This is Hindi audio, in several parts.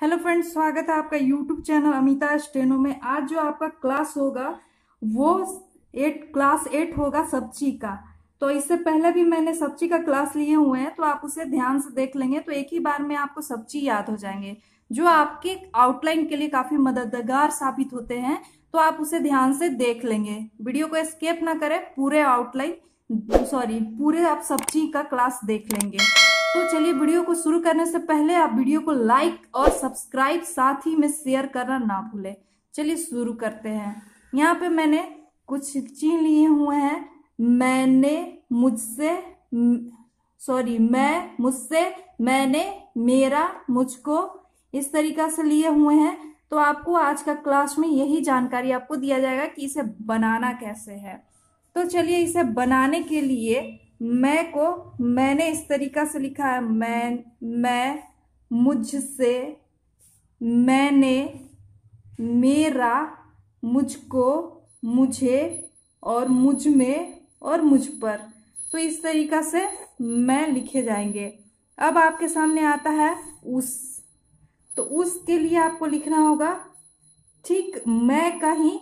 हेलो फ्रेंड्स, स्वागत है आपका यूट्यूब चैनल अमिता स्टेनो में। आज जो आपका क्लास होगा, वो एट क्लास एट होगा सब्ज़ी का। तो इससे पहले भी मैंने सब्ज़ी का क्लास लिए हुए हैं तो आप उसे ध्यान से देख लेंगे तो एक ही बार में आपको सब्ज़ी याद हो जाएँगे, जो आपके आउटलाइन के लिए काफ़ी मददगार साबित होते हैं तो आप उसे ध्यान से देख लेंगे। वीडियो को स्केप ना करें, पूरे आउटलाइन सॉरी पूरे आप सब्ज़ी का क्लास देख लेंगे। तो चलिए वीडियो को शुरू करने से पहले आप वीडियो को लाइक और सब्सक्राइब साथ ही में शेयर करना ना भूलें। चलिए शुरू करते हैं। यहाँ पे मैंने कुछ चीज़ लिए हुए हैं। मैंने मुझसे, सॉरी, मैं मुझसे, मैंने मेरा मुझको इस तरीका से लिए हुए हैं। तो आपको आज का क्लास में यही जानकारी आपको दिया जाएगा कि इसे बनाना कैसे है। तो चलिए इसे बनाने के लिए मैं को मैंने इस तरीका से लिखा है, मैं मैं, मुझसे, मैंने, मेरा, मुझको, मुझे, और मुझमें, और मुझ पर। तो इस तरीका से मैं लिखे जाएँगे। अब आपके सामने आता है उस। तो उसके लिए आपको लिखना होगा, ठीक, मैं का ही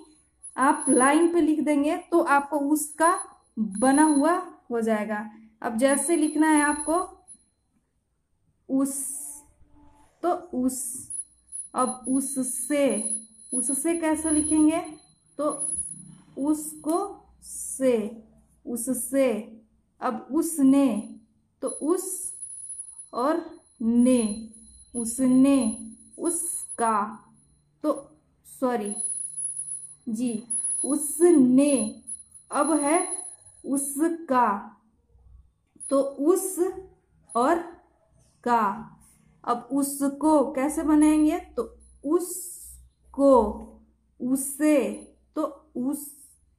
आप लाइन पे लिख देंगे तो आपको उसका बना हुआ हो जाएगा। अब जैसे लिखना है आपको उस तो उस, अब उससे उससे कैसे लिखेंगे? तो उसको से, उससे, अब उसने तो उस और ने, उसने, उसका तो सॉरी जी, उसने, अब है उसका तो उस और का। अब उसको कैसे बनाएँगे? तो उसको उससे तो उस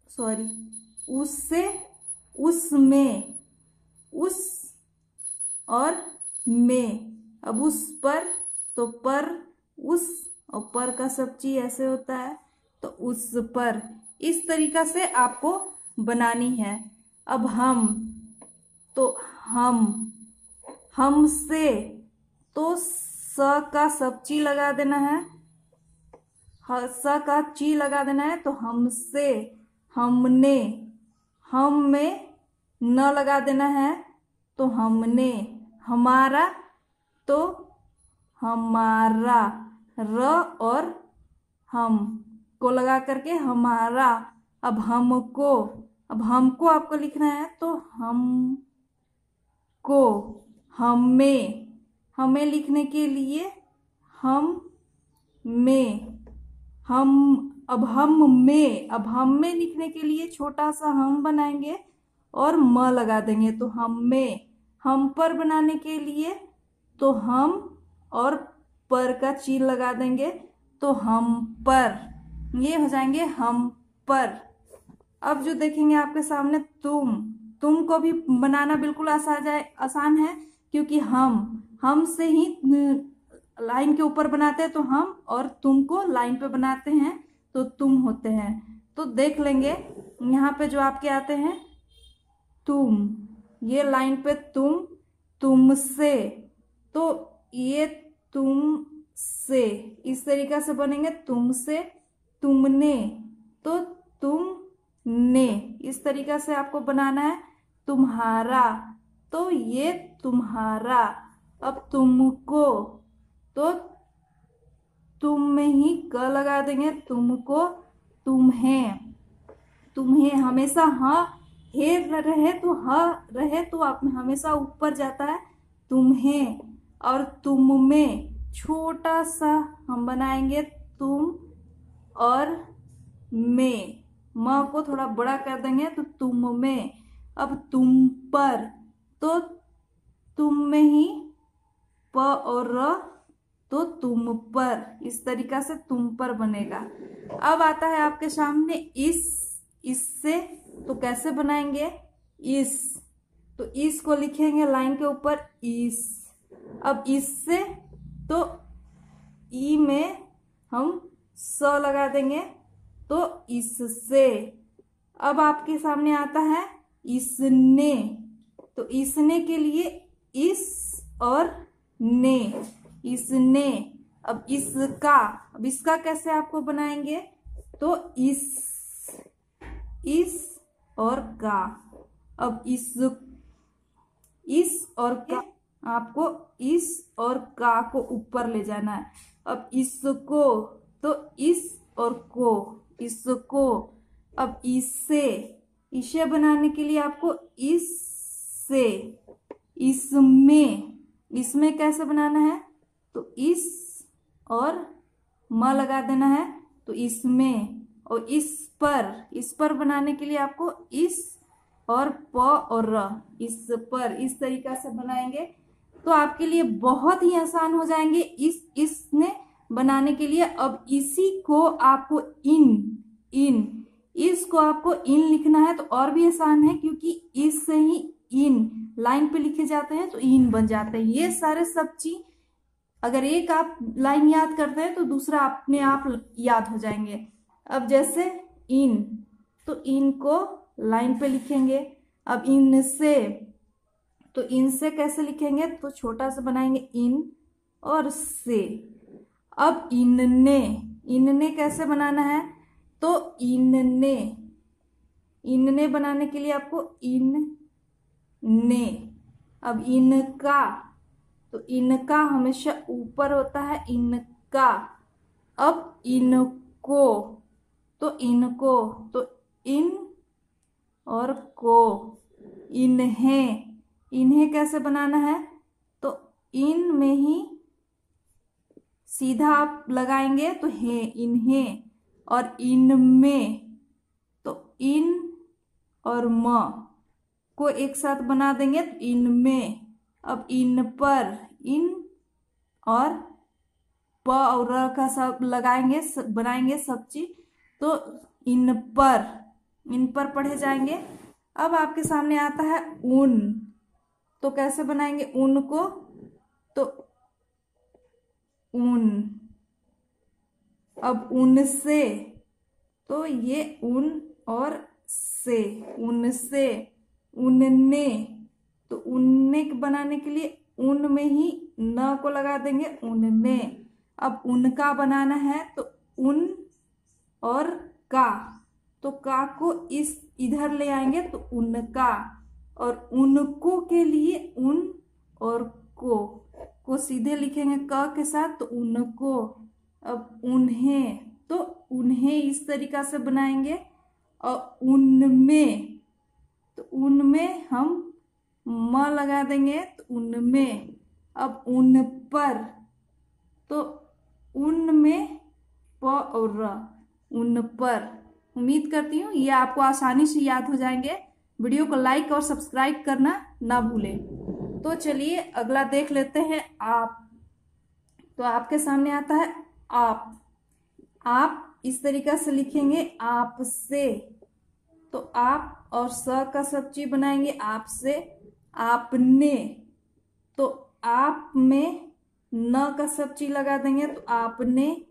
सॉरी उससे उसमें, उस और में। अब उस पर तो पर, उस और पर का सब चीज़ ऐसे होता है तो उस पर। इस तरीका से आपको बनानी है। अब हम तो हम हमसे तो स का सब ची लगा देना है। स का ची लगा देना है तो हमसे हमने, हम में न लगा देना है तो हमने, हमारा तो हमारा, र और हम को लगा करके हमारा। अब हमको अब हमको आपको लिखना है तो हम को हमें हमें लिखने के लिए हम में, हम, अब हम में, अब हम में लिखने के लिए छोटा सा हम बनाएँगे और म लगा देंगे। तो हम में, हम पर बनाने के लिए तो हम और पर का चील लगा देंगे। तो हम पर, ये हो जाएँगे हम पर। अब जो देखेंगे आपके सामने तुम तुम को भी बनाना बिल्कुल आसान जाए, आसान है, क्योंकि हम हम से ही लाइन के ऊपर बनाते हैं तो हम और तुम को लाइन पे बनाते हैं तो तुम होते हैं। तो देख लेंगे, यहाँ पे जो आपके आते हैं, तुम, ये लाइन पे तुम तुमसे तो ये तुम से, इस तरीका से बनेंगे तुमसे तुमने तो तुम ने, इस तरीका से आपको बनाना है, तुम्हारा। तो ये तुम्हारा। अब तुमको तो तुम में ही क लगा देंगे, तुमको तुम्हें। तुम्हें हमेशा ह, हे रहे तो ह, रहे तो आप हमेशा ऊपर जाता है, तुम्हें। और तुम में छोटा सा हम बनाएँगे तुम और में। म को थोड़ा बड़ा कर देंगे तो तुम में, अब तुम पर तो तुम में ही, प और र तो तुम पर, इस तरीका से तुम पर बनेगा। अब आता है आपके सामने इस, इससे तो कैसे बनाएँगे? इस तो इस को लिखेंगे लाइन के ऊपर इस। अब इससे तो ई में हम स लगा देंगे। तो इससे, अब आपके सामने आता है इसने। तो इसने के लिए इस और ने, इसने। अब इसका अब इसका कैसे आपको बनाएँगे? तो इस इस और का। अब इस इस और का, आपको इस और का को ऊपर ले जाना है। अब इसको तो इस और को। इसको। अब इससे इसे बनाने के लिए आपको इससे, इसमें इसमें कैसे बनाना है? तो इस और म लगा देना है तो इसमें। और इस पर इस पर बनाने के लिए आपको इस और प और र, इस पर, इस तरीका से बनाएँगे। तो आपके लिए बहुत ही आसान हो जाएँगे। इस, इसने बनाने के लिए, अब इसी को आपको इन इन, इसको आपको इन लिखना है तो और भी आसान है, क्योंकि इस से ही इन लाइन पे लिखे जाते हैं तो इन बन जाते हैं। ये सारे सब चीज़, अगर एक आप लाइन याद करते हैं तो दूसरा अपने आप याद हो जाएँगे। अब जैसे इन तो इन को लाइन पे लिखेंगे। अब इन से तो इन से कैसे लिखेंगे तो छोटा सा बनाएँगे इन और से। अब इनने इनने कैसे बनाना है? तो इनने इनने बनाने के लिए आपको इन ने अब इनका तो इनका हमेशा ऊपर होता है इनका। अब इनको तो इनको तो इन और को। इन्हें इन्हें कैसे बनाना है? तो इन में ही सीधा आप लगाएँगे तो हे इन्हें और इनमें तो इन और म को एक साथ बना देंगे तो इनमें अब इन पर इन और प और र का सब लगाएँगे सब बनाएँगे सब चीज़ तो इन पर इन पर पढ़े जाएँगे। अब आपके सामने आता है ऊन तो कैसे बनाएँगे ऊन को? तो ऊन। अब ऊन से तो ये उन और से, ऊन से ऊनने तो ऊनने बनाने के लिए ऊन में ही न को लगा देंगे ऊनने अब उनका बनाना है तो उन और का। तो का को इस, इधर ले आएँगे तो उनका और उनको के लिए उन और को। को सीधे लिखेंगे क के साथ तो उनको अब उन्हें तो उन्हें इस तरीका से बनाएँगे। और उनमें तो उनमें हम म लगा देंगे तो उनमें, अब उन पर तो उनमें प और र, उन पर। उम्मीद करती हूँ ये आपको आसानी से याद हो जाएँगे। वीडियो को लाइक और सब्सक्राइब करना ना भूलें। तो चलिए अगला देख लेते हैं आप। तो आपके सामने आता है आप। आप इस तरीका से लिखेंगे आप से। तो आप और स का सब चीज़ बनाएँगे आप से। आपने। तो आप में न का सब चीज़ लगा देंगे तो आपने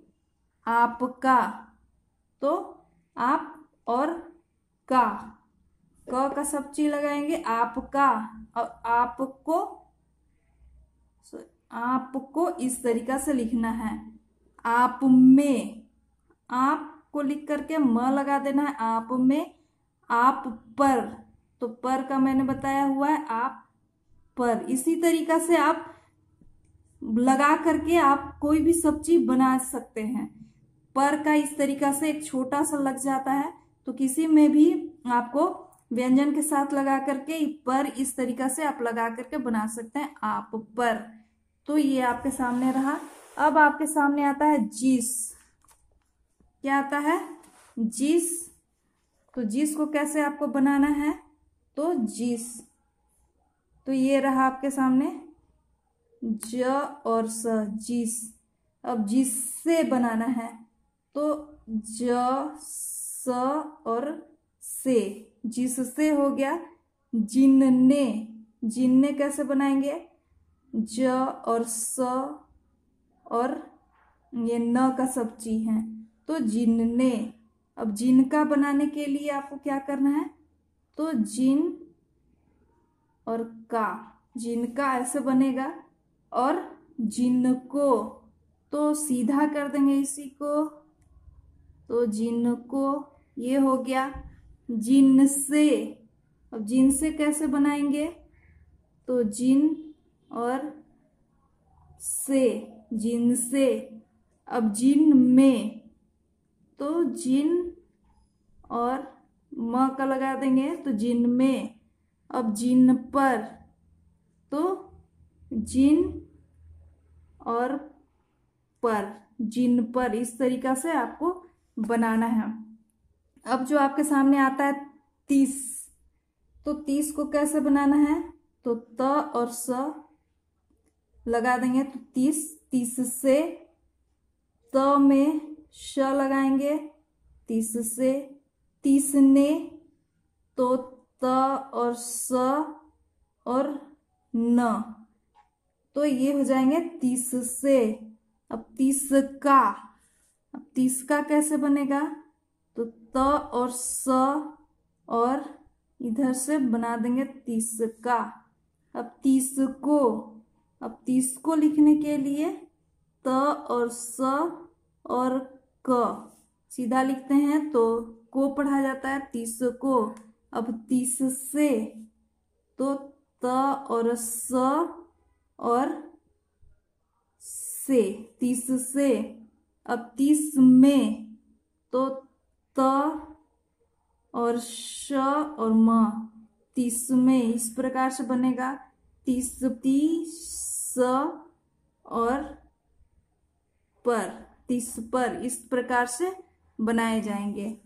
आपका। तो आप और का। क का सब चीज़ लगाएँगे, आपका, और आपको आपको इस तरीका से लिखना है। आप में आप को लिख करके म लगा देना है, आप में, आप पर। तो पर का मैंने बताया हुआ है, आप पर। इसी तरीका से आप लगा करके आप कोई भी सब्ज़ी बना सकते हैं। पर का इस तरीका से एक छोटा सा लग जाता है तो किसी में भी आपको व्यंजन के साथ लगा करके पर इस तरीका से आप लगा करके बना सकते हैं आप पर। तो ये आपके सामने रहा। अब आपके सामने आता है जिस। क्या आता है? जिस। तो जिस को कैसे आपको बनाना है? तो जिस। तो ये रहा आपके सामने। ज और स, जिस। अब जिससे बनाना है। तो ज, स और से। जिससे हो गया जिनने। जिनने कैसे बनाएँगे? ज और स और ये न का सब चीज़ है। तो जिनने। अब जिनका बनाने के लिए आपको क्या करना है? तो जिन और का। जिनका ऐसे बनेगा और जिनको तो सीधा कर देंगे इसी को। तो जिनको ये हो गया जिन से। अब जिन से कैसे बनाएँगे? तो जिन और से, जिन से। अब जिन में तो जिन और म का लगा देंगे तो जिन में। अब जिन पर तो जिन और पर, जिन पर। इस तरीका से आपको बनाना है। अब जो आपके सामने आता है तीस तो तीस को कैसे बनाना है? तो त और स लगा देंगे तो तीस तीस से त में श लगाएँगे, तीस से तीस ने तो त और स और न तो ये हो जाएँगे तीस से। अब तीस का, अब तीस का कैसे बनेगा? तो और स और इधर से बना देंगे तीस का अब तीस को अब तीस को लिखने के लिए त और स और क। सीधा लिखते हैं तो को पढ़ा जाता है तीस को अब तीस से तो त और स और से तीस से अब तीस में त और श और म, तीस में इस प्रकार से बनेगा। तीस तीस और पर, तीस पर इस प्रकार से बनाए जाएँगे।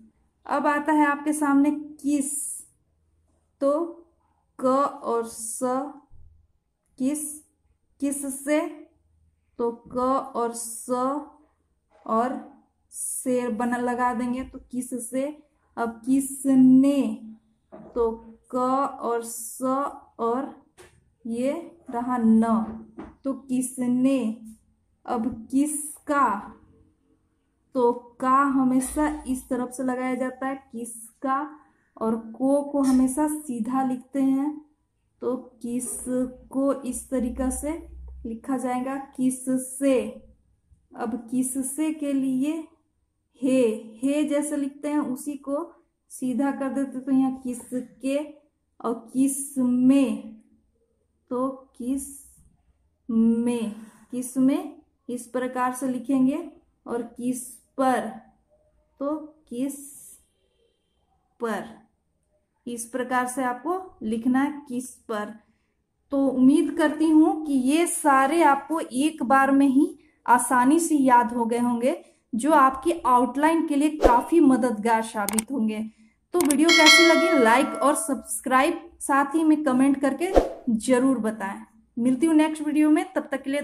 अब आता है आपके सामने किस। तो क और स, किस किस से? तो क और स और से बना, लगा देंगे तो किस से? अब किसने तो क और स और ये रहा न। तो किसने, अब किसका? तो का हमेशा इस तरफ़ से लगाया जाता है, किसका? और को को हमेशा सीधा लिखते हैं। तो किस को इस तरीका से लिखा जाएगा? किस से अब किस से के लिए हे हे जैसे लिखते हैं, उसी को सीधा कर देते तो यहाँ किस के और किसमें तो किसमें किसमें इस प्रकार से लिखेंगे और किस पर? तो किस पर? इस प्रकार से आपको लिखना है किस पर। तो उम्मीद करती हूँ कि ये सारे आपको एक बार में ही आसानी से याद हो गए होंगे। जो आपकी आउटलाइन के लिए काफ़ी मददगार साबित होंगे। तो वीडियो कैसी लगी? लाइक और सब्सक्राइब साथ ही में कमेंट करके ज़रूर बताएँ। मिलती हूँ नेक्स्ट वीडियो में। तब तक के लिए